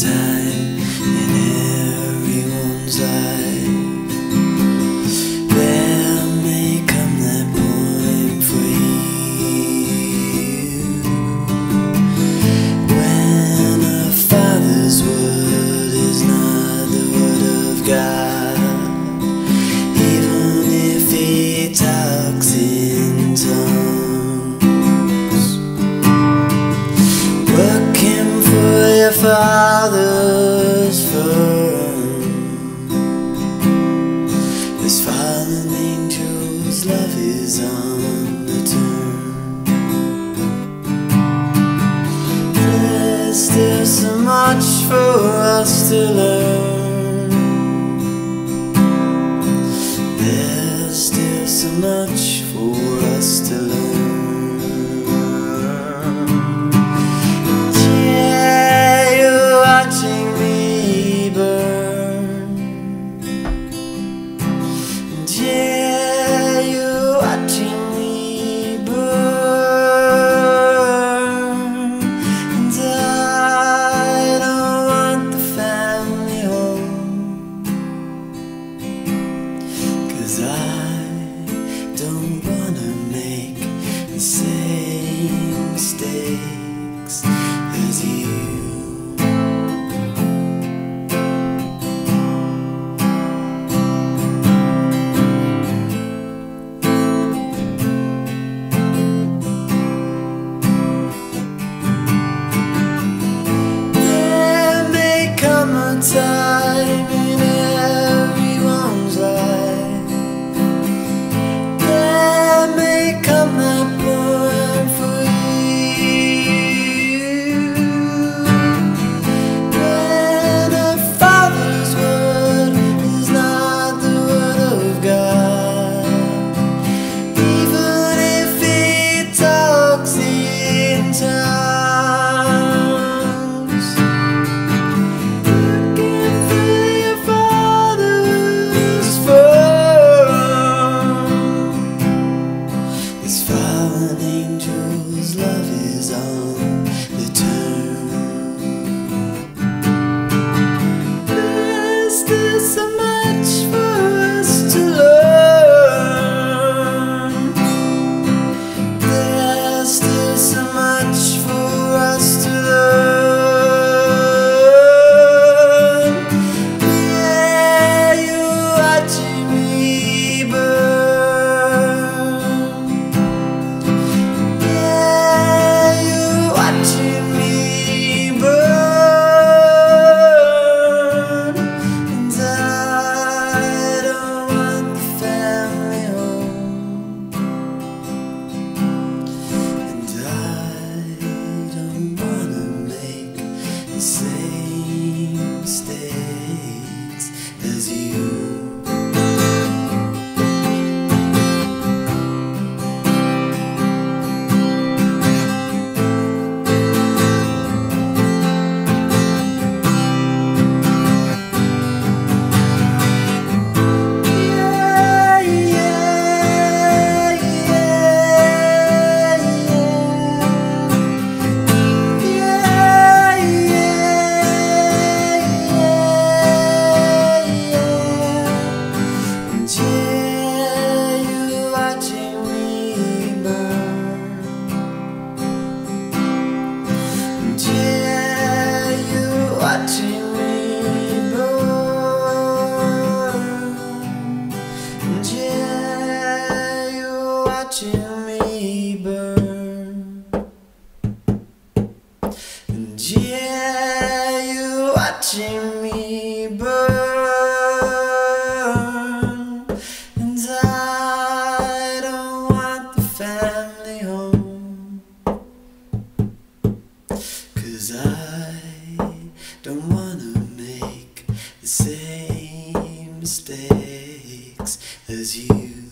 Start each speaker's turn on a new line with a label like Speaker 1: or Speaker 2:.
Speaker 1: time in everyone's life. There may come that point for you when a father's word is not the word of God. Father's firm. This fallen angel's love is on the turn. There's still so much for us to learn. There's still so much for us to learn. time watching me burn. And yeah, you're watching me burn. And I don't want the family home. Cause I don't wanna make the same mistakes as you.